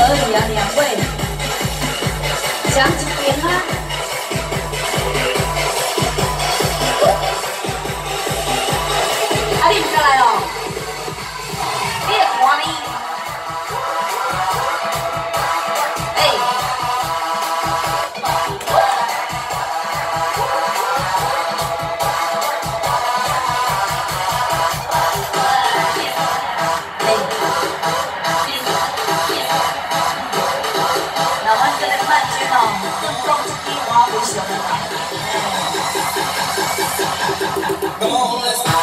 可以啊，两位，讲几 bạn chưa nào tương công trước khi hóa buổi chiều Come on, let's go.